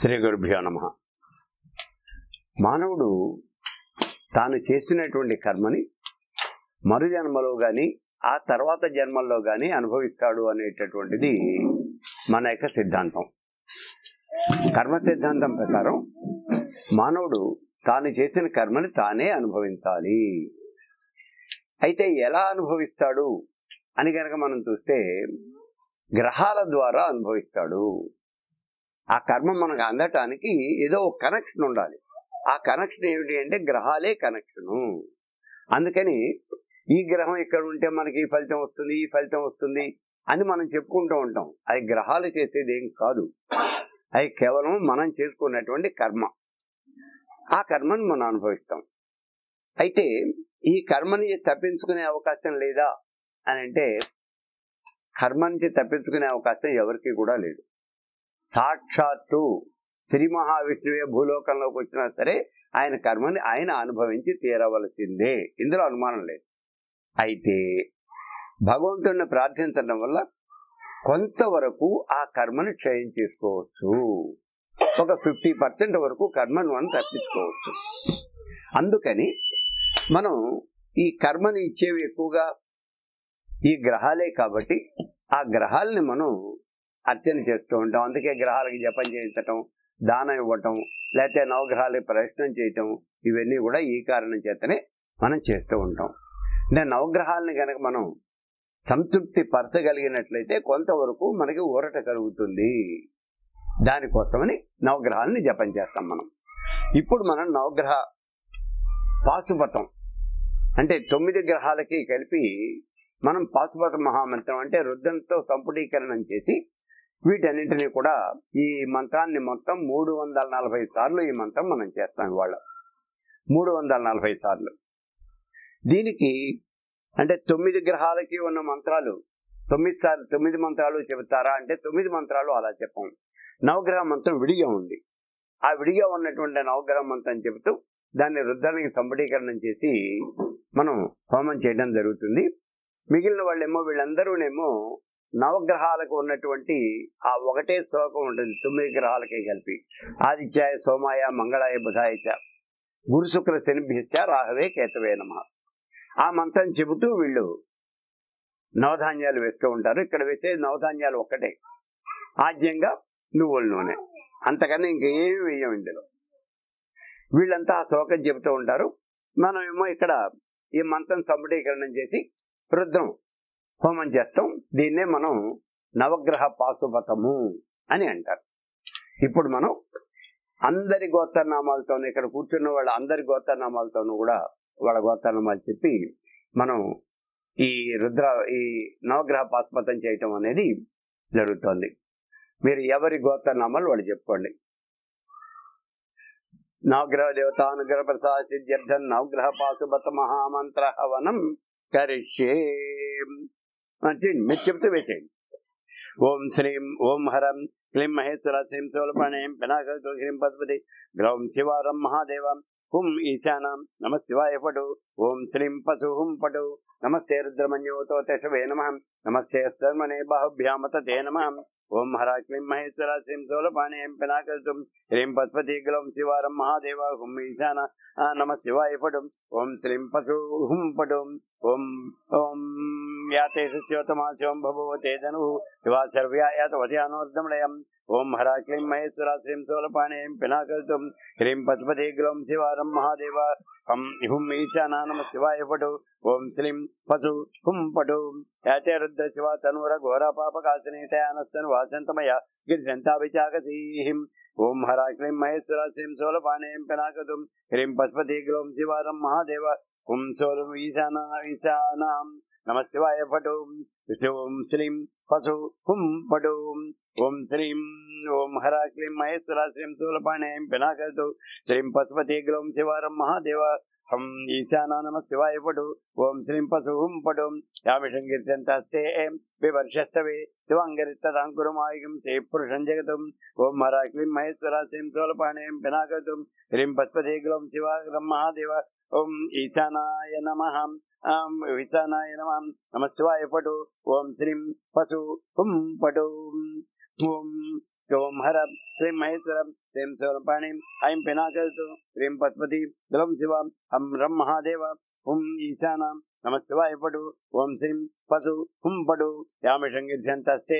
శ్రీ గురుభ్యో నమ. మానవుడు తాను చేసినటువంటి కర్మని మరు జన్మలో కానీ ఆ తర్వాత జన్మల్లో కానీ అనుభవిస్తాడు అనేటటువంటిది మన యొక్క సిద్ధాంతం. కర్మ సిద్ధాంతం ప్రకారం మానవుడు తాను చేసిన కర్మని తానే అనుభవించాలి. అయితే ఎలా అనుభవిస్తాడు అని కనుక మనం చూస్తే గ్రహాల ద్వారా అనుభవిస్తాడు. ఆ కర్మ మనకు అందటానికి ఏదో ఒక కనెక్షన్ ఉండాలి. ఆ కనెక్షన్ ఏమిటి అంటే గ్రహాలే కనెక్షను అందుకని ఈ గ్రహం ఇక్కడ ఉంటే మనకి ఈ ఫలితం వస్తుంది ఈ ఫలితం వస్తుంది అని మనం చెప్పుకుంటూ ఉంటాం. అది గ్రహాలు చేసేది ఏం కాదు. అది కేవలం మనం చేసుకున్నటువంటి కర్మ. ఆ కర్మని మనం అనుభవిస్తాం. అయితే ఈ కర్మని తప్పించుకునే అవకాశం లేదా అని అంటే కర్మ నుంచి తప్పించుకునే అవకాశం ఎవరికి కూడా లేదు. సాక్షాత్తు శ్రీ మహావిష్ణువే భూలోకంలోకి వచ్చినా సరే ఆయన కర్మని ఆయన అనుభవించి తీరవలసిందే. ఇందులో అనుమానం లేదు. అయితే భగవంతుడిని ప్రార్థించడం వల్ల కొంతవరకు ఆ కర్మను క్షయం చేసుకోవచ్చు. ఒక ఫిఫ్టీ పర్సెంట్ వరకు కర్మను మనం తప్పించుకోవచ్చు. అందుకని మనం ఈ కర్మని ఇచ్చేవి ఎక్కువగా ఈ గ్రహాలే కాబట్టి ఆ గ్రహాలని మనం అర్చన చేస్తూ ఉంటాం. అందుకే గ్రహాలకి జపం చేయించటం దానం ఇవ్వటం లేకపోతే నవగ్రహాలకి ప్రయత్నం చేయటం ఇవన్నీ కూడా ఈ కారణం చేతనే మనం చేస్తూ ఉంటాం. అంటే నవగ్రహాలని కనుక మనం సంతృప్తి పరచగలిగినట్లయితే కొంతవరకు మనకి ఊరట కలుగుతుంది. దానికోసమని నవగ్రహాలని జపం చేస్తాం మనం. ఇప్పుడు మనం నవగ్రహ పాశుపతం అంటే తొమ్మిది గ్రహాలకి కలిపి మనం పాశుపత మహామంత్రం అంటే రుద్రంతో సంపుటీకరణం చేసి వీటన్నింటినీ కూడా ఈ మంత్రాన్ని మొత్తం మూడు వందల నలభై సార్లు ఈ మంత్రం మనం చేస్తాం ఇవాళ. మూడు వందల నలభై సార్లు. దీనికి అంటే తొమ్మిది గ్రహాలకి ఉన్న మంత్రాలు తొమ్మిది సార్లు తొమ్మిది మంత్రాలు చెబుతారా అంటే తొమ్మిది మంత్రాలు అలా చెప్పం. నవగ్రహ మంత్రం విడిగా ఉంది. ఆ విడిగా ఉన్నటువంటి నవగ్రహ మంత్రం చెబుతూ దాన్ని రుద్రానికి సంపటీకరణం చేసి మనం హోమం చేయడం జరుగుతుంది. మిగిలిన వాళ్ళేమో వీళ్ళందరూనేమో నవగ్రహాలకు ఉన్నటువంటి ఆ ఒకటే శ్లోకం ఉంటుంది తొమ్మిది గ్రహాలకే కలిపి. ఆదిత్యాయ సోమాయ మంగళాయ బుధాయ గురు శుక్ర శనిభ్యశ్చ రాహవే కేతవే నమ. ఆ మంత్రం చెబుతూ వీళ్ళు నవధాన్యాలు వేస్తూ ఉంటారు. ఇక్కడ వేసే నవధాన్యాలు ఒక్కటే. ఆద్యంగా నువ్వుల నూనె. అంతకన్నా ఇంకేమి వేయం ఇందులో. వీళ్ళంతా ఆ శ్లోకం చెబుతూ ఉంటారు. మనమేమో ఇక్కడ ఈ మంత్రం సంపుటీకరణం చేసి రుద్రం హోమం చేస్తాం. దీన్నే మనం నవగ్రహ పాశుపతము అని అంటారు. ఇప్పుడు మనం అందరి గోత్రనామాలతోనూ ఇక్కడ కూర్చున్న వాళ్ళ అందరి గోత్రనామాలతోనూ కూడా వాళ్ళ గోత్రనామాలు చెప్పి మనం ఈ రుద్ర ఈ నవగ్రహ పాశుపతం చేయటం అనేది జరుగుతోంది. మీరు ఎవరి గోత్రనామాలు వాళ్ళు చెప్పుకోండి. నవగ్రహ దేవతానుగ్రహ ప్రసాద సిద్ధ్యర్థం నవగ్రహ పాశుపత మహామంత్ర హవనం కరిష్యే. చేయండి మీరు చెప్తే వేసేయండి ఓం శ్రీం ఓం హరం క్లీం మహేశ్వర శ్రీం సోలపాణయం పినాకతో శ్రీం పద్మతి గ్రౌం శివారం మహాదేవం హుం ఈశానం నమ శివాయ పటు ఓం శ్రీం పశు హుం పటు నమస్తే రుద్రమన్యోతో తెషవే నమ నమస్తే స్తర్మణే బాహుభ్యామత తే నమ ఓం హర క్లీం మహేశ్వర శ్రీం సోలపాణయం పినాకtum శ్రీం పద్మతి గ్లౌం శివారం మహాదేవ హుం ఈశాన నమ శివాయ పటు ఓం శ్రీం పశు హుం పటు. ओम ओम याते शिवतमा शिवम शिवा ओम हरा क्लीं महेश्वरा श्रीं सोलपाणीं पिनाकर्तुं ह्रीं पशुपते ग्लौं शिवारं महादेव। हं हुं ईशानानम शिवाय पटु। ओं श्रीं पशु हुं पटु। याते रुद्र शिवा तनुर घोरा पापकासने तयानस्तनु ओम हरा क्लीं महेश्वरा श्रीं सोलपाणीं ह्रीं पशुपते ग्लौं शिवारं महादेव। ஓம் சோரம் ஈசானா ஈசானாம் நம சிவாய படோம் ஓம் ஸ்ரீம் பசு ஹும் படோம் ஓம் ஸ்ரீம் ஓம் ஹரா கிளீம் மகேஸ்வரா ஸ்ரீம் சூலபாணேம் பினாகது ஸ்ரீம் பசுபதி கிளோம் சிவாரம் மகாதேவா ஹம் ஈசானா நம சிவாய படு ஓம் ஸ்ரீம் பசு ஹும் படும் யாமிஷம் கீர்த்தந்தஸ்தே விவர்ஷஸ்தவே சிவாங்கரித்ததாங்குருமாயும் ஸ்ரீ புருஷம் ஜெகதும் ஓம் ஹரா கிளீம் மகேஸ்வரா ஸ்ரீம் சூலபாணேம் பினாகதும் ஸ்ரீம் பசுபதி கிளோம் சிவாரம் மகாதேவா ఓం ఈశానాయ నమ ఈశానాయ నమ నమ శివాయ పటు ఓం శ్రీం పశు హుం పటు ఓం ఓం హర శ్రీం మహేశ్వరం శ్రీం శివపాణి ఐం పినాకరితు శ్రీం పశుపతి గలం శివ హం రం మహాదేవ హుం ఈశాన నమ శివాయ పడు ఓం శ్రీం పశు హుం పడు యామిషంగిధ్యంతస్తే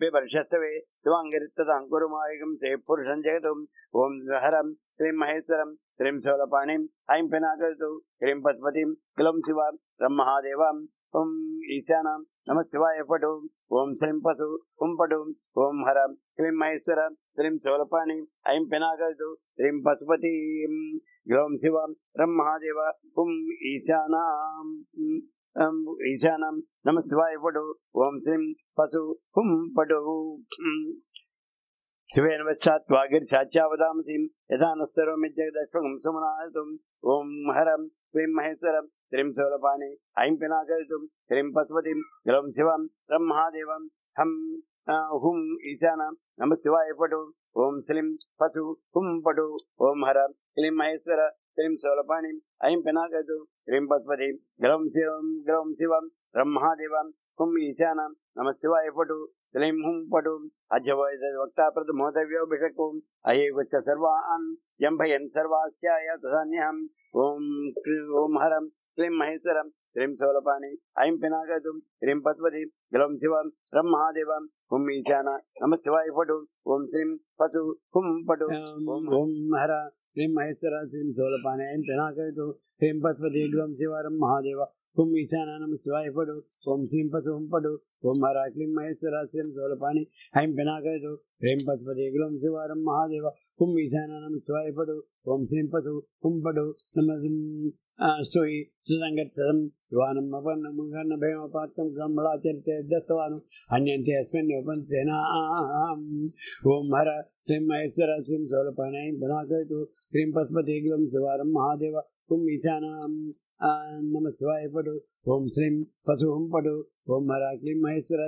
బివర్షస్తవే శివాంగరిత్తదాంకురుమాయకం తే పురుషం జగతం ఓం హరం శ్రీం మహేశ్వరం శ్రీం శూలపాణిం ఐం పినాకరితు శ్రీం పశుపతిం కులం శివ రం మహాదేవం ఓం ఈశానాం నమ శివాయ పటు ఓం శ్రీం పశు హుం పటు ఓం హర శ్రీం మహేశ్వర శ్రీం శూలపాణి ఐం పినాకరితు శ్రీం పశుపతి గ్లోం శివ రం మహాదేవ హుం ఈశానాం అం ఈశానాం నమ శివాయ పటు ఓం శ్రీం పశు హుం పటు శివేన వత్సాత్వాగిర్చాచ్యావదామసీం యథా నస్తరోమిజ్జగదశ్వగం సుమనాహతుం ఓం హరం శ్రీం మహేశ్వరం శ్రీం శూలపాణి ఐం పినాకరితుం శ్రీం పశుపతిం గ్లం శివం రం మహాదేవం హం హుం ఈశాన నమ శివాయ పటు ఓం శ్రీం పశు హుం పటు ఓం హర క్లీం మహేశ్వర శ్రీం శూలపాణి ఐం పినాకరితు శ్రీం పశుపతి గ్లం శివం గ్లం శివం రం మహాదేవం హుం ఈశాన నమ శివాయ పటు श्रीं पटुं। अजवक्ताप्रद महोदव्योऽभिषक्तुं अयैवच्च सर्वान् जम्भयन् सर्वास्याय तथान्यहम् ॐ ॐ हरं। श्रीं క్లీం మహేశ్వరం శ్రీం శూలపాణి ఐం పినాకతుం శ్రీం పద్వతి గ్లం శివం రం మహాదేవం హుం ఈశాన నమ శివాయ పటు ఓం శ్రీం పశు హుం పటు ఓం ఓం హర శ్రీం మహేశ్వర శ్రీం శూలపాణి ఐం పినాకతు శ్రీం పద్వతి గ్లం శివరం మహాదేవ హుం ఈశాన నమ శివాయ పటు ఓం శ్రీం పశు హుం పటు ఓం హర క్లీం మహేశ్వర శ్రీం శూలపాణి ఐం పినాకతు శ్రీం పశుపతి గ్లం శివరం మహాదేవ హుం ఈశాన నమ శివాయ పటు ఓం శ్రీం పశు హుం పటు నమ స్తోయి సుసంగతం శివానం అపర్ణముఖన్న భయమపాత్రం బ్రహ్మళాచరితే దత్తవాను అన్యంతే అస్మిన్ ఉపంసేనా ఓం హర శ్రీం మహేశ్వర శ్రీం శూలపాణి పినాకతు శ్రీం పశుపతి గ్లం శివారం మహాదేవ హుం ఈశానాం ఆ, నమ శివాయ పడు ఓం శ్రీం పశు హుం పడు ఓం హర క్లీం మహేశ్వర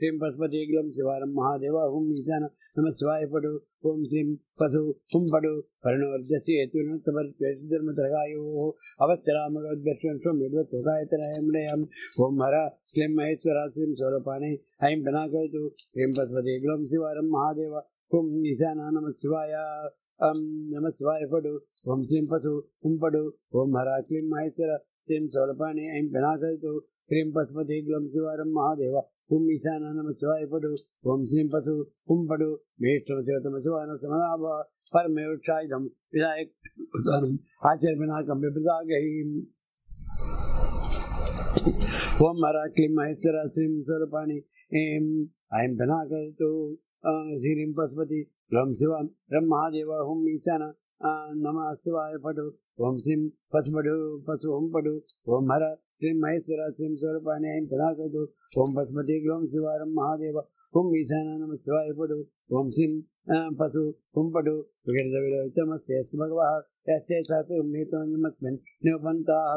శ్రీం పశుపతి గ్లం శివారం మహాదేవ హుం ఈశాన నమ శివాయ పడు ఓం శ్రీం పశు హుం పడు పరిణవర్జసి ధర్మతరగాయో అవత్సరామగోద్భ్యం విద్వత్గాయతరయం ఓం హర శ్రీం మహేశ్వర శ్రీం సౌరపాణి ఐం పినాకయతు శ్రీం పశుపతి గ్లం శివారం మహాదేవ హుం ఈశాన నమ శివాయ అం నమ శివాయ పడు ఓం శ్రీం పశు హుం పడు ఓం హర శ్రీం మహేశ్వర శ్రీం సౌరపాణి ఐం పినాకయతు శ్రీం పశుపతి గ్లం శివారం మహాదేవ హుం ఈశాన నమ శివాయ పడు ఓం శ్రీం పశు హుం పడు మేష్టమ శివతమ శివాన సమనాభ పరమేక్షాయుధం వినాయక్ ఆచర్పినాకం విప్రదాగహీం ఓం హర క్లీం మహేశ్వర శ్రీం శూలపాణి ఏం ఐం పినాకయతు ఆ, శ్రీం పశుపతి గ్లం శివం రం మహాదేవ హుం ఈశాన ఆ, నమ శివాయ పడు ఓం శ్రీం పశుపడు పశు హుం పడు ఓం హర श्रीमहेश्वराश्रीं स्वरूपाण्यायं तदाकृतो ॐ पशुपते ग्लों शिवारं महादेव ॐ ईशानानम शिवाय पटु ॐ श्रीं पशु ॐ पटु विकृतविरोहितमस्ते अस्तु भगवः यस्ते शास्त्रमेतोऽन्यमस्मिन् निपन्ताः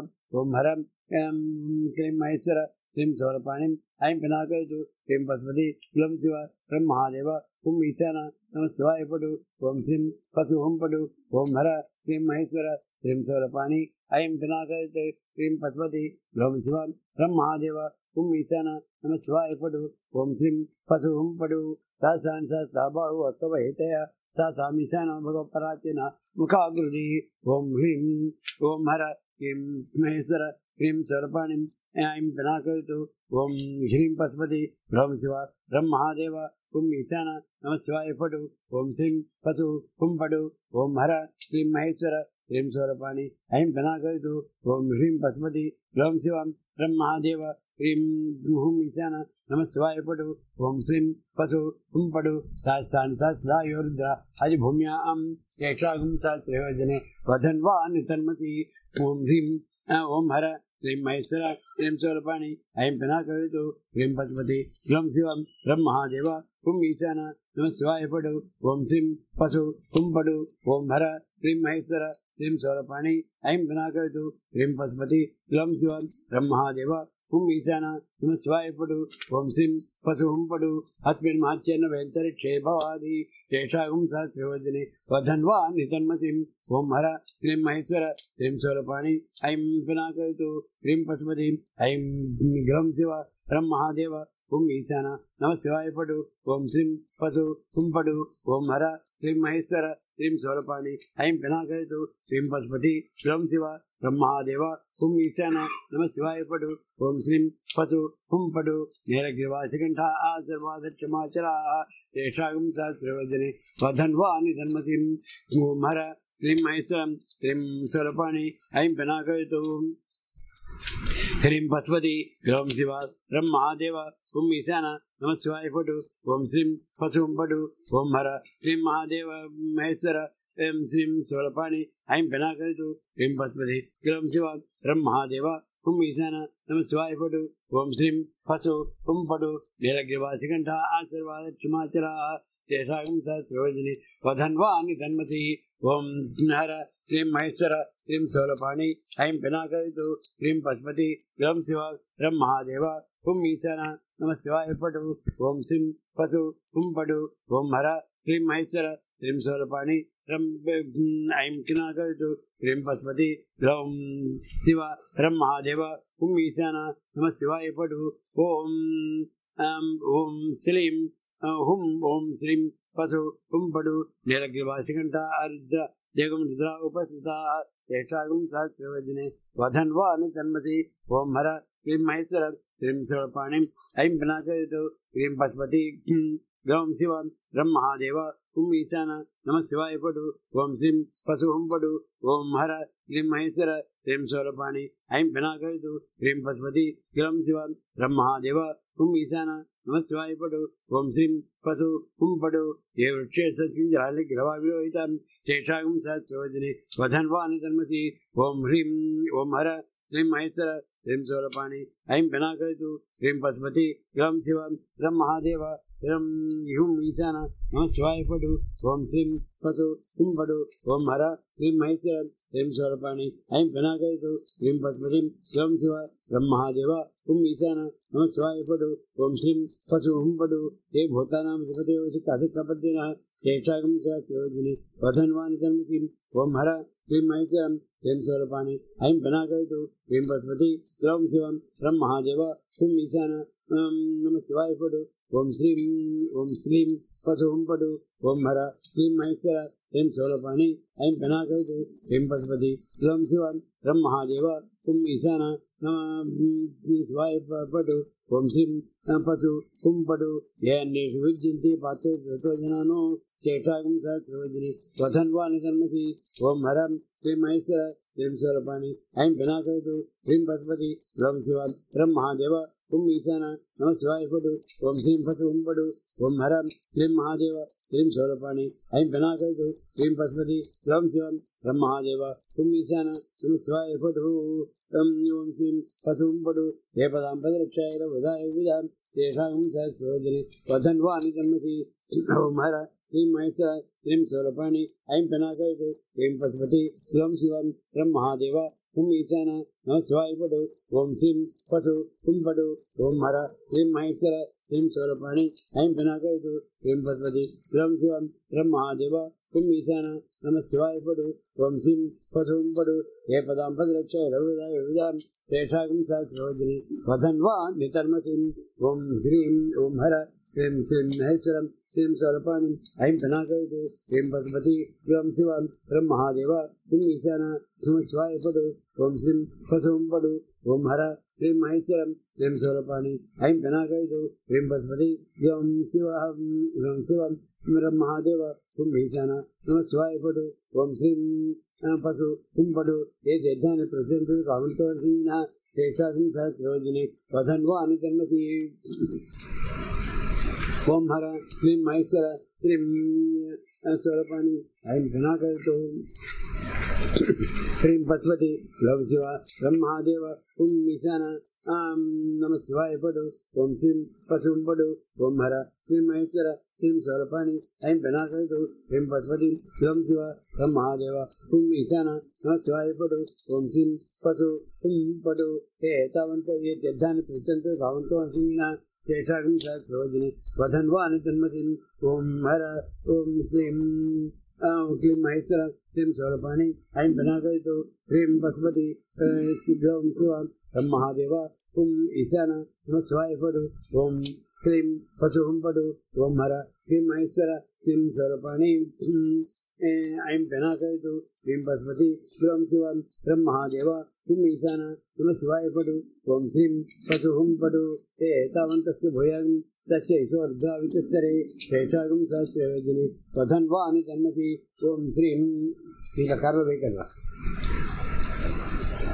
ॐ हरं क्रीं महेश्वर श्रीं स्वरूपाणिम् ऐं पिनाकयतु श्रीं पशुपति ग्लों शिव ह्रं महादेव ॐ ईशान नम शिवाय पटु ॐ श्रीं पशु ॐ पटु ॐ हर श्रीं महेश्वर श्रीं स्वरूपाणि ఐం పినాకయతు శ్రీం పశుపతి గ్లం శివ రం మహాదేవ హుం ఈశాన నమ శివాయ పడు ఓం శ్రీం పశు ఓం పడు సాసాన్ సహస్రాబాహు అస్తవహితయ సా సామిశాన భగవపరాచిన ముఖాగృతి ఓం హ్రీం ఓం హర హ్రీం మహేశ్వర హ్రీం స్వరపాణి ఐం పినాకయతు ఓం హ్రీం పశుపతి బ్రహ్మ శివ బ్రహ్మ మహాదేవ హుం ఈశాన నమ శివాయ పడు ఓం శ్రీం పశు హుం పడు ఓం హర శ్రీం మహేశ్వర ह्रीं सौरपाणि, ऐं धनाकरितु ॐ ह्रीं पशुपति ॐ शिवं ह्रं महादेव ह्रीं हुं ईशान नमः शिवाय पटु ॐ श्रीं पशु हुं पटु साष्टानि सहस्रायोरुद्र अजभूम्यां येषागुं सहस्रयोजने वधन्वान् तन्मसि, ॐ ह्रीं ॐ हर, ह्रीं महेश्वर, ह्रीं सौरपाणि, ऐं पिनाकवितु ह्रीं पशुपति ह्रं शिवं ह्रं महादेव हुं ईशान नमः शिवाय पटु ॐ श्रीं पशु हुं पटु ॐ हर, ह्रीं महेश्वर ह्रीं సౌరపాణి ఐం विनाकवितु ह्रीं పశుపతి लं శివ ह्रं महादेव హుం ఈశాన నమ శివాయపడు ఓం శ్రీం పశు హుంపడు అస్మిన్ మహత్యన్న వెంతరిక్షే భవాది శేషా హుం వధన్వా నితన్మసిం ఓం హర శ్రీం మహేశ్వర శ్రీం సౌరపాణి ఐం పినాకయతు హ్రీం పశుపతి ఐం గ్రం శివ హ్రం మహాదేవ ఓం ఈశాన నమ శివాయపడు ఓం శ్రీం పశు హుంపడు ఓం హర శ్రీం మహేశ్వర శ్రీం సౌరపాణి ఐం పినాకయతు శ్రీం పశుపతి ఓం శివ బ్రహ్మాదేవ హుం ఈశాన నమ శివాయ పడు ఓం శ్రీం పశు కుంపడు నీలగిరివాసికంఠ ఆశీర్వాదక్షమాచరా ఏషాగం సహస్రవర్ధని వధన్వాని ధన్మతిం హర శ్రీం మహేశ్వరం శ్రీం సౌరపాణి ఐం పినాకయతు ஹரிம் பசுபதி கிரௌம் சிவா ரம் மகாதேவா கும் ஈசானா நம சிவாய படு ஓம் ஸ்ரீம் பசுவும் படு ஓம் ஹர ஸ்ரீம் மகாதேவ மகேஸ்வர எம் ஸ்ரீம் சோழபாணி ஐம் பெனாகரிது ஹிம் பசுபதி கிரௌம் சிவா ரம் மகாதேவா கும் ஈசானா நம சிவாய படு ஓம் ஸ்ரீம் பசு கும் படு நீலகிரிவாசிகண்டா ஆசீர்வாத சுமாச்சரா శేషాగం సహస్రవర్జిని వధన్వాని ధన్మతి ఓం హర శ్రీం మహేశ్వర శ్రీం సోలపాణి ఐం పినాకరితు శ్రీం పశుపతి గ్రం శివ బ్రహ్మ మహాదేవ హుం ఈశాన నమ శివాయ పటు ఓం శ్రీం పశు హుం పటు ఓం హర శ్రీం మహేశ్వర శ్రీం సోలపాణి రం ఐం కినాకరితు శ్రీం పశుపతి ఓం శివ బ్రహ్మ మహాదేవ హుం ఈశాన నమ శివాయ పటు ఓం ఓం శ్రీం హుం ఓం శ్రీం పశు హుం పడు నీలగిరివాసికంఠ అరుద్ర దేగం రుద్ర ఉపస్థిత ఏషాగం సహస్రవజనే వధన్వాని జన్మసి ఓం హర శ్రీం మహేశ్వర శ్రీం శివపాణిం ఐం పినాకరితు శ్రీం పశుపతి గౌం శివ బ్రహ్మ మహాదేవ హుం ఈశాన నమ శివాయ పడు ఓం శ్రీం పశు హుం పడు ఓం హర శ్రీం మహేశ్వర శ్రీం శూలపాణి ఐం పినాకరితు శ్రీం పశుపతి గిరం శివ బ్రహ్మ మహాదేవ तुम ईशान नम शिवाय पढ़ो ओम श्रीं पशु हुम पटु ये वृक्षेशवाविरोहितं तेषां सहस्रवचने वधन्वानि धर्मसि ओं ह्रीं ओम हर श्रीं महेश्वर श्रीं सौरपाणी, ऐं पिनाकयतु श्रीं पशुपति ग्रम शिवं श्रं महादेव ह्रं ह्युं ईशान। नमः शिवाय पडु ओम श्रीं पसु हुं पडु ओम हर। ह्रीं महेश्वरं ह्रीं स्वरूपाणि ऐं पिनाकयतु ह्रीं पद्मतिं। ॐ शिव ह्रं महादेव। हुं ईशान। नमः शिवाय पडु ओम श्रीं पसु हुं पडु हे भूतानां सुपदेवसिकाधिकपद्यनः ज्येष्ठागं सहस्रोजिनि वर्धन्वान् जन्मतिम् ॐ हर। ह्रीं महेश्वरं ह्रीं स्वरूपाणि ऐं पिनाकयतु ह्रीं पद्मति। ॐ शिवं ह्रं महादेव। हुं ईशान। नम शिवाय पडु ఓం శ్రీం ఓం శ్రీం పశు హుంపడు ఓం హర శ్రీం మహేశ్వర ఏం శూలపాణి ఐం పినాకైతు ఏం పశుపతి ఓం శివన్ రం మహాదేవ కుం ఈశాన పటు ఓం శ్రీం పశు కుం పటు ఏ అన్యేషు విద్యంతి పాత్రజనాను చేష్టాగం సహస్రవజ్ని వధన్ వాణి కర్మసి ఓం హరం శ్రీ మహేశ్వర శ్రీం శూలపాణి ఐం పినాకైతు శ్రీం పశుపతి ఓం శివన్ రం మహాదేవ ओम ईशान नम शिवाय पड़ ओम ह्रीम फसु ओम पड़ ओम हर क्लीं महादेव। क्लीं सौरपाणी। ऐं पिनाक क्लीं पशुपति। ओम शिव ओम महादेव। ओम ईशान नम शिवाय पड़ ओम ओम श्रीं फसु ओम पड़ हे पदाम पदरक्षाय विधाय विधान तेषा सहस्रोदरी वधन वा अनुगमति ओम हर ह्रीं महेश्वर ह्रीं सौरपाणि ऐं पिनाकयतु ह्रीं पशुपति ॐ शिवं ह्रं महादेव ॐ ईशान नमः शिवाय पटु ॐ श्रीं पशु हुं पटु ॐ हर ह्रीं महेश्वर ह्रीं सौरपाणि ऐं पिनाकयतु ह्रीं पशुपति ॐ शिवं ह्रं महादेव ఓం ఈశాన నమ శివాయ పడు ఓం శ్రీం పశు హుం పడు ఏ పదాం పదరక్ష రవిదాయ విధాం శేషాగం సహస్రవజని వధన్వా నితర్మసిం ఓం హ్రీం ఓం హర శ్రీం శ్రీం మహేశ్వరం శ్రీం స్వరపాణి ఐం పినాకరితు శ్రీం పశుపతి ఓం శివం బ్రహ్మ మహాదేవ శ్రీం ఈశాన నమ శివాయ పడు ఓం శ్రీం పశుం प्रेम महेश्वर प्रेम स्वरूपाणी ऐं धनाकयतु प्रेम पशुपति यम शिवहम रम महादेव ओम ईशान नम शिवाय पटु ओम श्रीं पशु कुम पटु ये जज्ञान प्रचंड पावनतोषीना श्रेष्ठासिं सहस्रोजिने वधन्वानि जन्मति ओम हर क्लीं महेश्वर त्रीं स्वरूपाणि ऐं धनाकयतु ह्रीं पशुपति लव शिव रं महादेव ॐ ईशान आं नम शिवाय पडु ॐ श्रीं पशुं पडु ॐ हर श्रीं महेश्वर, श्रीं स्वरूपाणि ऐं विनाशयतु श्रीं पशुपति लं शिव रं महादेव ॐ ईशान नम शिवाय पडु ॐ श्रीं पशु ॐ पडु हे एतावन्त ये त्यध्यानि पृच्छन्तो भावन्तो अश्विना तेषां सहस्रोजिनि वधन्वानि तन्मतिम् ॐ हर ॐ श्रीं क्लीं महेश्वर क्लीं शौलपाणि ऐं पिनाकयतु ह्रीं पशुपति ग्लौं शिवां ह्रं महादेव हुं ईशान, नमः शिवाय पडु ॐ क्लीं पशु हुं पडु ॐ हर क्लीं महेश्वर क्लीं शौलपाणि ऐं पिनाकयतु ह्रीं पशुपति ग्लौं शिवां ह्रं महादेव हुं ईशान, नमः शिवाय पडु ॐ श्रीं पशु हुं पडु ते एतावन्तस्य भूयां तस्ोर्धावितस्तरे तेषागं सहस्रयोगिनि पथन्वा अनुजन्मति ॐ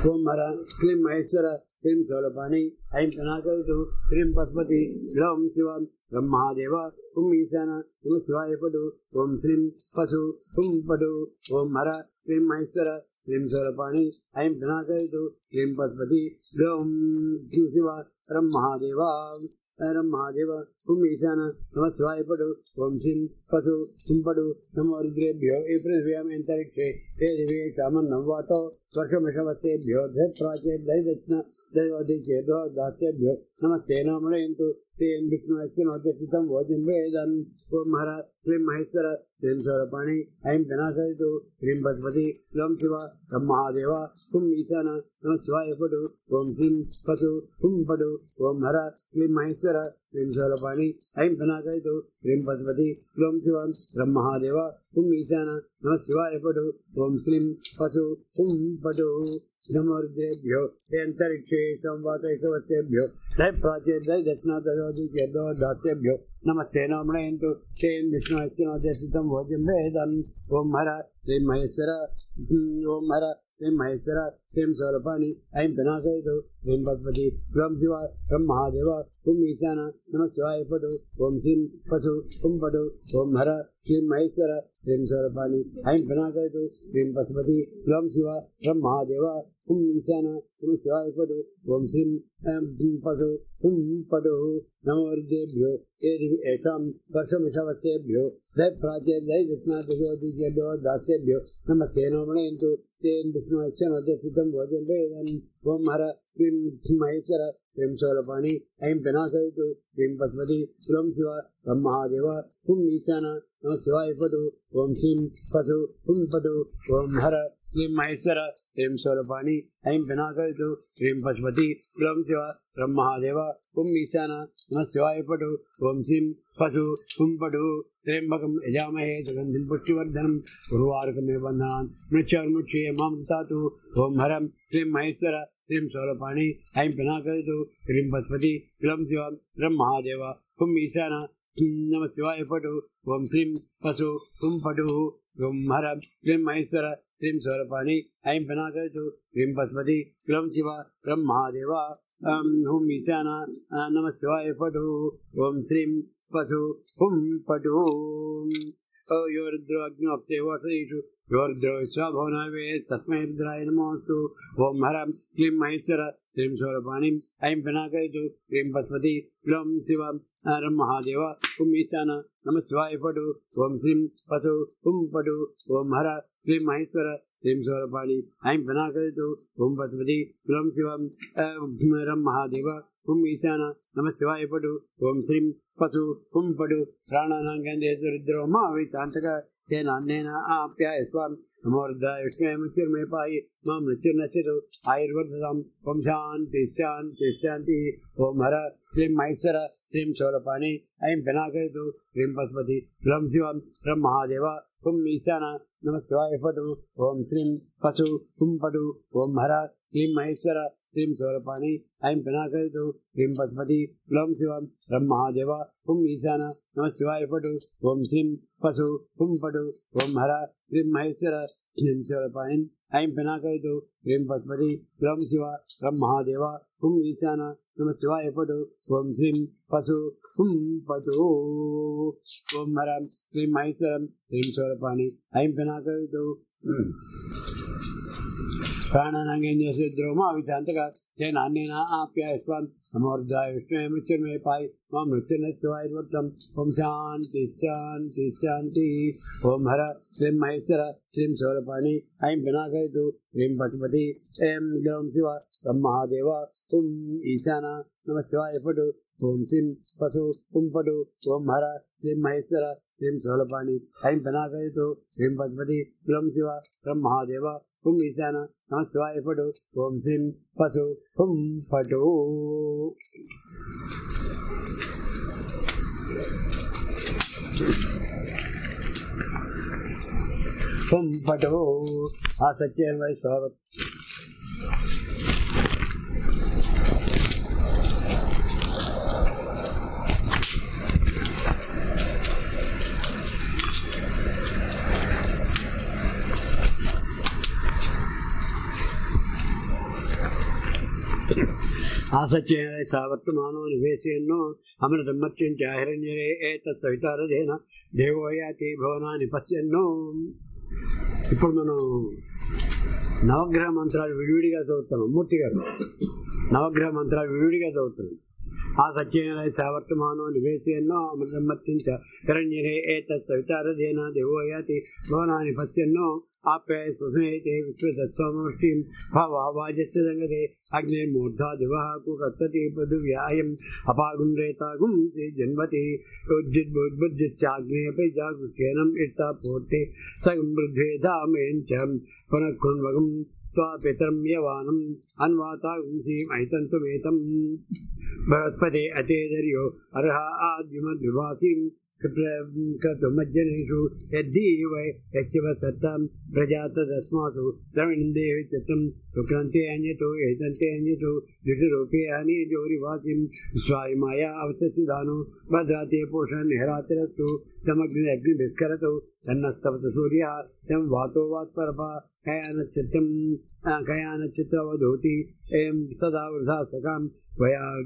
ओम हर क्लीं महेश्वर, क्लीं सोलपाणि ऐं प्रणाकरोतु पशुपति ग्लौं शिव गं महादेव ईशान ओम शिवाय पदु ओं श्री पशु ओम पदु ओम हर क्लीम महेश्वर क्लीम सौरपाणी, ऐं प्रणाकरोतु क्लीं पशुपति ग्लौं शिव ब्रह्मादेव महादेव ஹரம் மகாதேவ ஹும் ஈசான நம சிவாய படு ஓம் சிம் பசு ஹும் படு. நம வருகிரேபியோ ஏப்ரிலியாம் அந்தரிக்ஷே. ஹே திவே சாமன் நவ்வாத்தோ. வருஷமிஷவத்தேபியோ தத் பிராச்சே தை தத்ன தைவதி சேதோ தாத்தேபியோ நமஸ்தே நாமளயந்து तेन विष्णुश्चिनोद्यतितं भोजं वेदन् ओं हर क्लीं महेश्वर क्लीं सौरपाणि ऐं पिनाकरितु क्लीं पशुपति क्लं शिव तं महादेव हुं ईशान नमः शिवाय पटु ॐ श्रीं पशु हुं पटु ॐ हर क्लीं महेश्वर क्लीं सौरपाणि ऐं पिनाकरितु क्लीं पशुपति क्लं शिव तं महादेव हुं ईशान नमः शिवाय पटु ॐ श्रीं पशु हुं पटु समर्देभ्यो ते अंतरिक्षे संवातैकवत्तेभ्यो दै प्राचे दै दक्षिणादयोदिकेभ्यो नमस्ते नमणयन्तु तेन विष्णुश्चिनोदयसितं भोजं वेदन् ॐ हर श्रीमहेश्वर ॐ हर, श्रीं महेश्वर। श्रीं ऐं पिनाकयतु ह्रीं पद्मति ग्लं शिव ह्रं महादेव हुं ईशान नमः शिवाय पटु ॐ श्रीं पशु हुं पटु ॐ हर श्रीं महेश्वर श्रीं सौरपाणि ऐं पिनाकयतु ह्रीं पशुपति ग्लं शिव ह्रं महादेव हुं ईशान नमः शिवाय पटु ॐ श्रीं पशु हुं पटु नमो ऋद्रेभ्यो ये येषां वर्षमिषवस्तेभ्यो दै प्राचे दै दक्षिणादिशोदिकेभ्यो दास्येभ्यो नमस्ते नमणयन्तु तेन विष्णुक्षणोदयसितं भोजं वेदन् ॐ हर क्लीं महेश्वर क्लीं शौलपाणि ऐं पिनाकयतु क्लीं पद्मति क्लं शिव तं महादेव हुं ईशान नमः शिवाय पटु ॐ श्रीं पशु हुं पटु ॐ हर क्लीं महेश्वर क्लीं शौलपाणि ऐं पिनाकयतु क्लीं पशुपति, क्लं शिव तं महादेव हुं ईशान, नमः शिवाय पटु ॐ श्रीं पशु, हुं पटु त्र्यम्बकं यजामहे सुगन्धिं पुष्टिवर्धनं उर्वारुकमेव बन्धान् मृच्छर्मुक्षे माँ तातु ॐ हरं क्लीं महेश्वर क्लीं सौरपाणि ऐं पिनाकयतु क्लीं पशुपति, क्लं शिवं ह्रं महादेव हुं ईशान, नमः शिवाय पटु ॐ श्रीं पशु, हुं पटु ॐ हर क्लीं महेश्वर क्लीं सौरपाणि ऐं जो क्लीं पशुपति क्रम शिव क्रम महादेव। हूँ ईशाना, नम शिवाय पटु ओम श्रीम पशु हुं पटु यो रुद्रो अग्नो अप्तेवसु यो रुद्रो विश्वाभवनाय वेद तस्मै रुद्राय नमोऽस्तु ॐ हरं क्लीं महेश्वर क्लीं सौरपाणिम् ऐं पिनाकयतु क्लीं पशुपति क्लं शिव हरं महादेव हुं ईशान नमः शिवाय पटु ॐ श्रीं पशु हुं पटु ॐ हर क्लीं महेश्वर क्लीं सौरपाणि ऐं पिनाकयतु हुं पशुपति क्लं शिवं हरं महादेव हुं ईशान नमः शिवाय पटु ॐ श्रीं पशु हुं पटु प्राणानाङ्गेन्द्रे रुद्रो मा वै शान्तक तेन अन्नेन आप्याय स्वां नमोर्धाय विष्णुय मृत्युर्मे पायि माँ मृत्युर्नश्यतु आयुर्वर्धतां ॐ शान्ति शान्ति शान्तिः ॐ हर श्रीं महेश्वर श्रीं शौलपाणि ऐं पिनाकयतु पशुपति श्रीं शिवं श्रं महादेव हुं ईशान नमः शिवाय पटु ॐ श्रीं पशु हुं पटु ॐ हर श्रीं महेश्वर श्रीं सौरपाणि ऐं पिनाकयतु श्रीं पशुपति क्लं शिवं ह्रं महादेव हुं ईशान, नमः शिवाय पटु ॐ श्रीं पशु हुं पटु ॐ हर श्रीं महेश्वर, श्रीं सौरपाणि ऐं पिनाकयतु श्रीं पशुपति क्लं शिव ह्रं महादेव हुं ईशान, नमः शिवाय पटु ॐ श्रीं पशु हुं पटु ॐ हर श्रीं महेश्वरं, श्रीं सौरपाणि ऐं पिनाकयतु प्राणानाङ्गेन्द्रसिद्रोमा विधान्तकात् तेन अन्येन आप्यायस्वान् समर्धाय मृत्यु मृत्युर्मेपाय मम मृत्युर्नश्चिवायुर्वृत्तम् ॐ शान्ति शान्ति हर श्रीं महेश्वर ऐं पिनाकयतु ह्रीं पशुपति ऐं ग्रौं शिव तं महादेव ओम ईशाना नम शिवाय पटु ओम श्रीं पशु ॐ पटु ओम हर श्री महेश्वर श्रीं सौलपाणि ऐं पिनाकयतु ह्रीं पशुपति ग्रौं शिव तं महादेव హుం ఈశాన నమ శివాయ పటు ఓం శ్రీం పశు హుం పటు హుం పటు ఆ సత్యం వై స్వాగతం ఆసత్యేన సావర్తమానో నివేశయన్నో అమృతమర్చించ హిరణ్యరే ఏతత్ సవితారదేన దేవోయాతి భవనాన్ని పశ్యన్నో. ఇప్పుడు మనం నవగ్రహ మంత్రాలు విడివిడిగా చదువుతున్నాం మూర్తి గారు నవగ్రహ మంత్రాలు విడివిడిగా చదువుతున్నాం ಆ ಸಚ್ಯೇನ ಸಾವರ್ತಮಾನೋ ನಿವೇಶಯನ್ನೋ ಅಮೃತಮ್ಮತ್ತಿಂಚ ಹಿರಣ್ಯರೇ ಏತತ್ ಸವಿತಾರಧೇನ ದೇವೋ ಯಾತಿ ಭವನಾನಿ ಪಶ್ಯನ್ನೋ ಆಪ್ಯ ಸ್ವಸಮೇತೆ ವಿಶ್ವದತ್ಸಮೃಷ್ಟಿಂ ಭಾವಾಜಸ್ಯ ಸಂಗತೆ ಅಗ್ನೇ ಮೂರ್ಧಾ ದಿವಃ ಕುಕರ್ತತಿ ಪೃಥಿವ್ಯಾಯಂ ಅಪಾಗುಂ ರೇತಾಗುಂ ಶ್ರೀ ಜನ್ಮತಿ ಉಜ್ಜಿದ್ಬುದ್ಬುಜ್ಜಿತ್ಯಾಗ್ನೇಯಪಿ ಜಾಗೃತ್ಯೇನಂ ಇಷ್ಟ ಪೂರ್ತಿ ಸಗಂ ವೃದ್ಧೇಧಾಮೇಂಚ ಪುನಃ ಕುಣ್ವಗಂ कृत्वा पितर्म्यवानम् अन्वातागुंसीम् ऐतन्तुमेतम् बृहत्पदे अतेदर्यो अर्हा आद्युमद्विभासीम्। कर्तुमज्जनेषु यद्धि वै यच्छिव सत्तां प्रजा तदस्मासु द्रविणन्दे चित्रं सुक्रान्ते अन्यतो, एतन्ते अन्यतो। द्विषरूपे अनेजोरिवासिं स्वायमाया अवससि दानो भद्राते पोषन् हेरातिरस्तु समग्रे अग्निभिस्करतु तन्नस्तपतु सूर्यः शं वातो कयान कयानचित्रं सदा वृथा सखां क्वया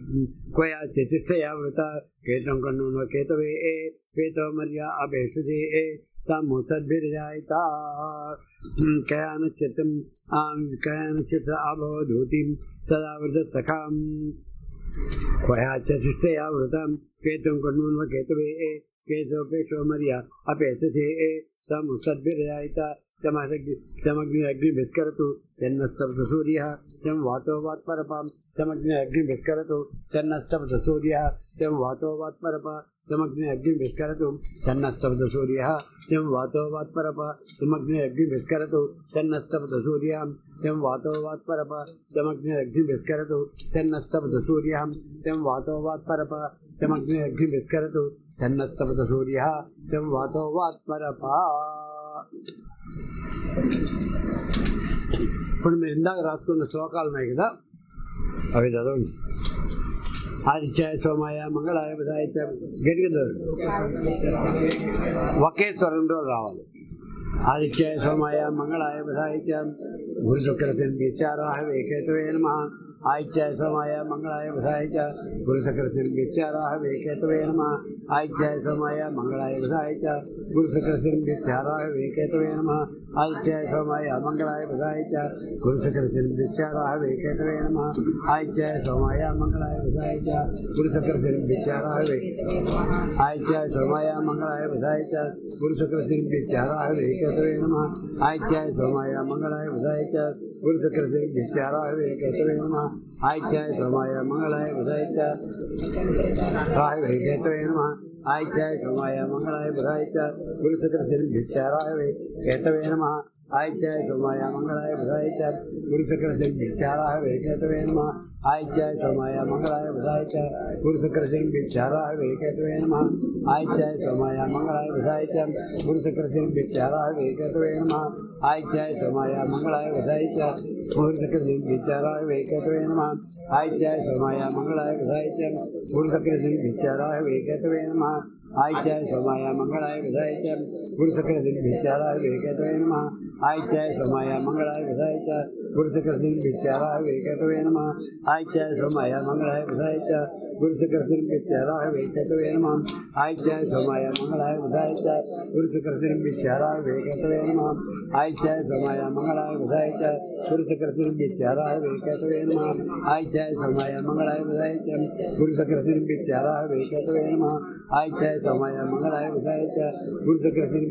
वृता केतं कण्णो केतवे, ए अभेषजे ए समुसद्भिर्जायिता हम्म, कयानचित्रं कयानचित्र अभवधूतिं सदा वृथत् सखां। क्वया चतुष्टया केतवे, ए अग्नि विस्करतु तन्नस्तपत सूर्यः तं वातो वात्परपां समग्नि अग्नि विस्करतु तन्नस्तपत सूर्यः तं वातो वात्परप समग्नि अग्नि विस्करतु तन्नस्तपत सूर्यः तं वातो वात्परप समग्नि अग्नि विस्करतु तन्नस्तपत सूर्यः तं वातो वात्परप समग्नि अग्नि विस्करतु तन्नस्तपत सूर्यः तं वातो वात्परप समग्नि अग्नि विस्करतु तन्नस्तपत सूर्यः तं वातो वात्परपा ఇప్పుడు మీరు ఇందాక రాసుకున్న శ్లోకాలు ఉన్నాయి కదా అవి చదవండి ఆదిత్యాయ సోమాయ మంగళాయ బుధాయ గట్టిగా చదవండి ఒకే స్వరంలో రావాలి ఆదిత్యాయ సోమాయ మంగళాయ బుధాయ గురు శుక్రశని విచారాహవే కేతవే నమ आयच्य सोमाय मंगलाय वसाय च। गुरुसकृतिर्मित्य राहवेकेतवे नमः। आयच्य सोमाय मंगलाय वसाय च। गुरुसकृतिर्मित्य राहवेकेतवे नमः। मंगलाय सोमाय चाह बुधाय च। गुरुशकरचरिचाराहवेकेतवे नमः। आयत्य सोमाय अमंगलाय बुधाय च। गुरुशकरचरिचाराहवे आयत्य सोमाय अमंगलाय बुधाय च। गुरुशकरचरिचाराहवेकेतवे नमः। आयत्य सोमाय अमंगलाय बुधाय च। गुरुशकरचरिचाराहवेकेतवे नमः। आयत्य सोमाय अमंगलाय बुधाय च। राहवेकेतवे नमः। ஆயிட்டாய் கமாய மங்களாய புதாயிட்டாய் குருசுக்கிரசரின் பிச்சாராகவே கேட்டவே நம आय आयच्य सोमाया, मंगलाय बुधायच गुरुसक्रसिंग विचाराय वेकत्वेन तो मा आयच्य सोमाया, मंगलाय बुधायच तो आय चाय वेकत्वेन मा आयच्य सोमाया, मंगलाय बुधायच गुरुसक्रसिंग विचाराय वेकत्वेन तो मा आयच्य सोमाया, मंगलाय बुधायच गुरुसक्रसिंग विचाराय वेकत्वेन मा आयच्य सोमाया, मंगलाय बुधायच गुरुसक्रसिंग विचाराय वेकत्वेन मा आयच्य सोमाया, मंगलाय चम ಗುರುಸಕರದಲ್ಲಿ ವಿಚಾರ ವೇಕಟವೇನಮ ಆಯ್ತಾಯ ಸಮಯ ಮಂಗಳಾಯ ವಿಧಾಯಚ ಗುರುಸಕರದಲ್ಲಿ ವಿಚಾರ ವೇಕಟವೇನಮ ಆಯ್ತಾಯ ಸಮಯ ಮಂಗಳಾಯ ವಿಧಾಯಚ ಗುರುಸಕರದಲ್ಲಿ ವಿಚಾರ ವೇಕಟವೇನಮ ಆಯ್ತಾಯ ಸಮಯ ಮಂಗಳಾಯ ವಿಧಾಯಚ ಗುರುಸಕರದಲ್ಲಿ ವಿಚಾರ ವೇಕಟವೇನಮ ಆಯ್ತಾಯ ಸಮಯ ಮಂಗಳಾಯ ವಿಧಾಯಚ ಗುರುಸಕರದಲ್ಲಿ ವಿಚಾರ ವೇಕಟವೇನಮ ಆಯ್ತಾಯ ಸಮಯ ಮಂಗಳಾಯ ವಿಧಾಯಚ ಗುರುಸಕರದಲ್ಲಿ ವಿಚಾರ ವೇಕಟವೇನಮ ಆಯ್ತಾಯ ಸಮಯ ಮಂಗಳಾಯ ವಿಧಾಯಚ ಗುರುಸಕರದಲ್ಲಿ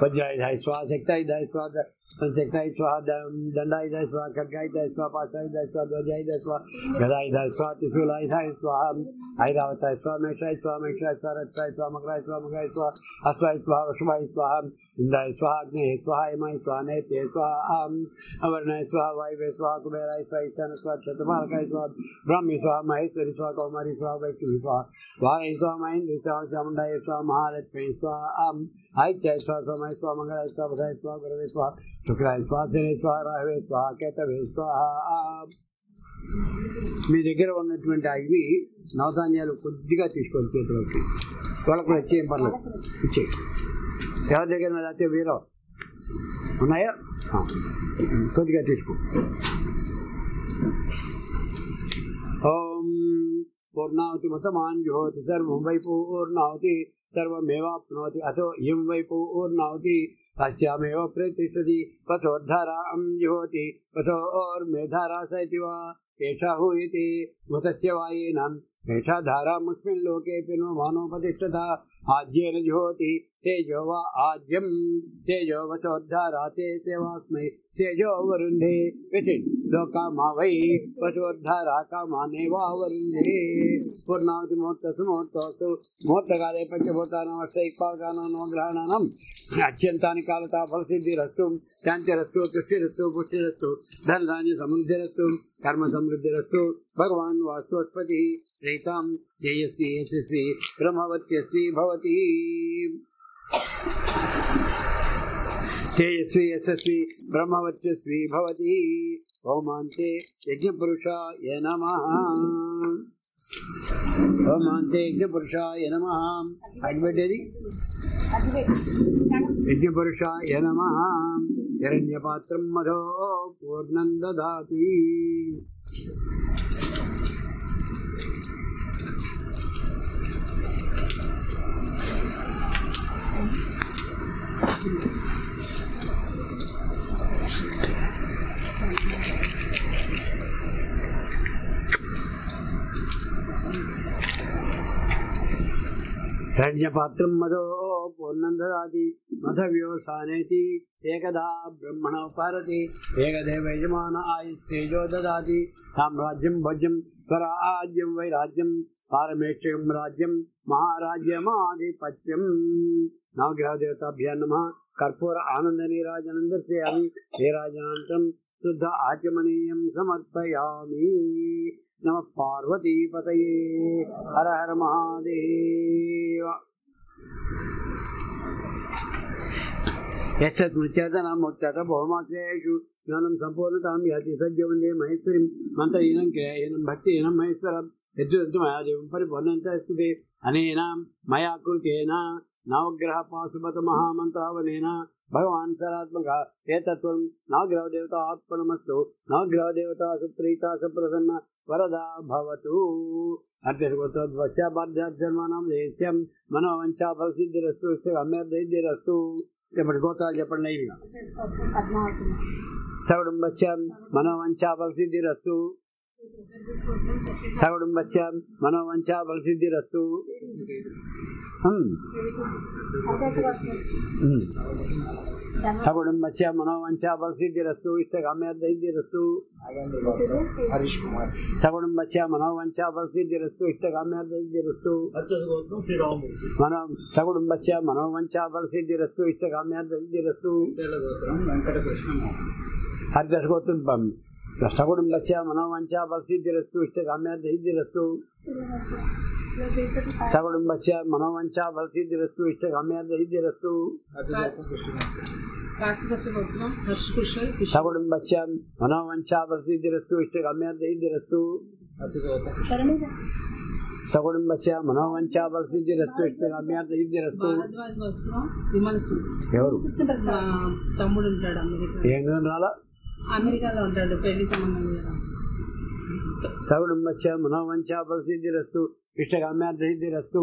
वज्रायुधाय स्वाहा शक्तायुधाय स्वाहा संशक्ताय स्वाहा दंडायुधाय स्वाहा खड्गायुधाय स्वाहा पाशायुधाय स्वाहा ध्वजायुधाय स्वाहा गदायुधाय स्वाहा त्रिशूलायुधाय स्वाहा ऐरावताय स्वाहा मेषाय स्वाहा मेषाय स्वाहा रक्षाय स्वाहा मकराय स्वाहा मकराय स्वाहा अश्वाय स्वाहा वृषभाय स्वाहा ఇందాయ స్వాహ అగ్ని స్వాహ ఇమై స్వానే తే స్వాహ అవర్ణయ స్వాహ వైవే స్వాహ కుబేరాయ స్వాహ ఈశాన స్వాహ క్షతమాలకాయ స్వాహ బ్రహ్మి స్వాహ మహేశ్వరి స్వాహ కౌమారి స్వాహ వైష్ణవి స్వాహ వాయ స్వాహ మహేంద్రి స్వాహ చాముండాయ స్వాహ మహాలక్ష్మి స్వాహ ఆం ఐత్యాయ స్వాహ సోమాయ స్వా మంగళాయ స్వా బుధాయ స్వా గురవే స్వాహ శుక్రాయ స్వాహ శని స్వాహ రాహవే స్వాహ కేతవే స్వాహ ఆం మీ దగ్గర ఉన్నటువంటి అవి నవధాన్యాలు కొద్దిగా తీసుకొని చేతిలోకి. వాళ్ళకు కూడా ఇచ్చేయం పర్లేదు. ఇచ్చేయి ध्यान देकर मैं जाते वीर। सुनाया हाँ। खुद गया इसको ओम पूर्णावती मतमान जुहोति सर्व वै पूर्णावती सर्वमेवाप्नोति अथो यम वै पूर्णावती। तस्यामेव प्रतिष्ठति पथोद्धारां जुहोति पथोर्मेधारा स इति वा। एषा हूयते मतस्य वायेन एषा धारा मुस्मिन् लोकेऽपि नो मानोपतिष्ठता। आज्येन जुहोति तेजो वा आज्यम् तेजो वशोद्धारा ते सेवास्मै, तेजो वरुन्धे। विसिन् लोका मा वै वशोद्धारा कामानेवावरुन्धे पूर्णावति मुहूर्तसु मुहूर्तोऽस्तु मुहूर्तकाले पञ्चभूतानामष्टैक्पालकानां नवग्रहाणाम् अत्यन्तानि कालता फलसिद्धिरस्तु शान्तिरस्तु तुष्टिरस्तु, पुष्टिरस्तु, धनधान्य समृद्धिरस्तु, कर्म समृद्धिरस्तु। भगवान् वास्तुस्पतिः रहितां तेजस्वी यशस्वी ब्रह्मवत्यस्वी भवति तेजस्वी यशस्वी ब्रह्मवत्यस्वी भवति ओमान्ते यज्ञपुरुषाय नमः ओमान्ते यज्ञपुरुषाय नमः अड्वटेरि यज्ञपुरुषाय नमः हिरण्यपात्रं मधो पूर्णं ददाति हिरण्यपात्रं मदो पूर्णं ददाति मधव्योसानेति एकदा ब्रह्मणोपारति एकदेव यजमान आयुस्तेजो ददाति। साम्राज्यं भोज्यं, स्वराज्यं वैराज्यं पारमेष्ठिकं राज्यं महाराज्यमाधिपत्यं नवग्रहदेवताभ्यः नमः। कर्पूर आनन्दनीराजनं दर्शयामि। नीराजनानन्तरं शुद्ध आचमनीयं समर्पयामि नमः पार्वतीपतये हर हर महादेव यच्छत्मुच्यतनमुच्यत बहुमाश्रयेषु ज्ञानं सम्पूर्णतां याति सद्य वन्दे महेश्वरीं मन्त्रहीनं क्रियाहीनं भक्तिहीनं महेश्वरं यद्यद् मया देवं परिपूर्णन्तस्तु ते अनेन मया कृतेन नवग्रहपाशुपतमहामन्त्रावनेन भगवान् सरात्मकः एतत्त्वं नवग्रहदेवता आत्मनमस्तु नवग्रहदेवता सुप्रीता सुप्रसन्न वरदा भवतु అభ్యర్థిగోత్రోద్వశ్యాభాధ్యాత్మానం దేశ్యం మనోవంచా ఫలసిద్ధిరస్తు గమ్యదైద్యరస్తు చెప్పండి గోత్రాలు చెప్పండి ఇవి పద్మావతి సగుడుంబత్యం మనోవంచా సగుణం వచ్చాం మనోవంచ ప్రసిద్ధిరస్తు సగుణం వచ్చాం మనోవంచ ప్రసిద్ధిరస్తు ఇష్టకామ్యార్థిరస్తు సగుణం వచ్చాం మనోవంచ ప్రసిద్ధిరస్తు ఇష్టకామ్యార్థిరస్తు మనో సగుణం వచ్చాం మనోవంచ ప్రసిద్ధిరస్తు ఇష్టకామ్యార్థిరస్తు హరిదర్శ గోత్రం పంపి హరిదశగోత్రం సగుడుంబత్య మనోవంచా ఫలసిద్ధిరస్తు ఇష్టగామ్యదైద్యరస్తు సగుడుంబత్య మనోవంచా ఫలసిద్ధిరస్తు ఇష్టగామ్యదైద్యరస్తు అతిగోత్రం కృష్ణమూర్తి కాశీపశుగోత్రం హర్షకుషల్ సగుడుంబత్య మనోవంచా ఫలసిద్ధిరస్తు ఇష్టగామ్యదైద్యరస్తు అతిగోత్రం సగుడుంబస్య మనోవంచా ఫలసిద్ధిరస్తు ఇష్టగామ్యదైద్యరస్తు భారద్వాజ్ గోత్రం విమలసు ఎవరు మా తమ్ముడు ఉంటాడు అమెరికా ఏం రాలా అమెరికాలో ఉంటాడు పెళ్లి సంబంధం లేదా సగుడుంబస్య మనోవంచా ఫలసిద్ధిరస్తు ఇష్టగామ్యదైద్యరస్తు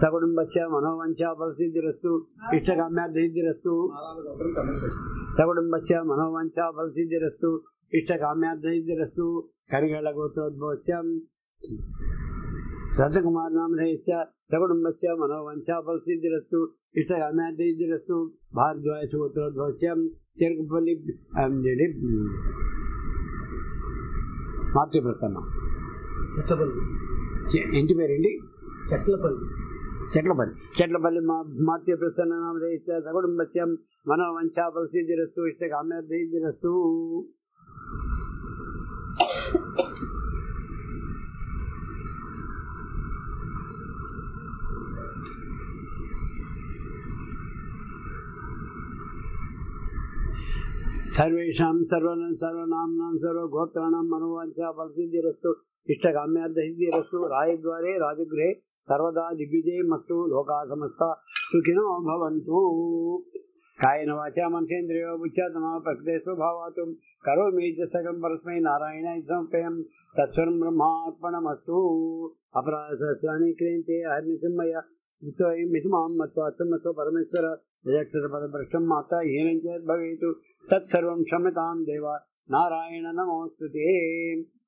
సకుటుంబస్య మనోవంచా ఫలసిద్ధిరస్తు ఇష్టకామ్యార్థసిద్ధిరస్తు నాలుగు గోత్రం కన్నశెట్టి సకుటుంబస్య మనోవంచా ఫలసిద్ధిరస్తు ఇష్టకామ్యార్థసిద్ధిరస్తు కరిగళ్ళ గోత్రోద్భవస్యం రత్నకుమార్ నామధేయస్య సకుటుంబస్య మనోవంచా ఫలసిద్ధిరస్తు ఇష్టకామ్యార్థసిద్ధిరస్తు భారద్వాయ గోత్రోద్భవస్యం చెరుకుపల్లి మార్చి ప్రసన్న చెట్లపల్లి. ఇంటి పేరండి చెట్లపల్లి. చెట్లపల్లి. చెట్లపల్లి మా మార్తి ప్రసన్న సగుడుంబస్యం మనోవంశా ప్రసిద్ధిరస్తు ఇష్టకామ్యర్థిరస్తు सर्वेषां सर्वानां सर्वनाम्नां सर्वगोत्राणां मनोवाञ्छा फलसिद्धिरस्तु इष्टकाम्यार्थसिद्धिरस्तु राजद्वारे राजगृहे सर्वदा दिग्विजय मस्तु लोका समस्त सुखिनो भवन्तु। कायेन वाचा मनसेन्द्रियो बुच्चात्मा प्रकृते स्वभावात् करोमि च परस्मै नारायणाय समर्पयं तत्सर्वं ब्रह्मार्पणमस्तु। अपराधसहस्राणि क्रियन्ते हरिनिशं मिथुमां मत्वा परमेश्वर यक्षरपदभ्रष्टं माता येन चेत् भवेत् తత్సర్వం క్షమ్యతాం దేవ నారాయణ నమోస్తుతే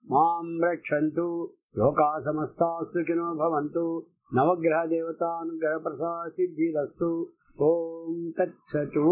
మాం రక్షन्तు లోకా సమస్తా సుఖినో భవంతు నవగ్రహ దేవతానుగ్రహ ప్రసాద సిద్ధిరస్తు ఓం తత్సతు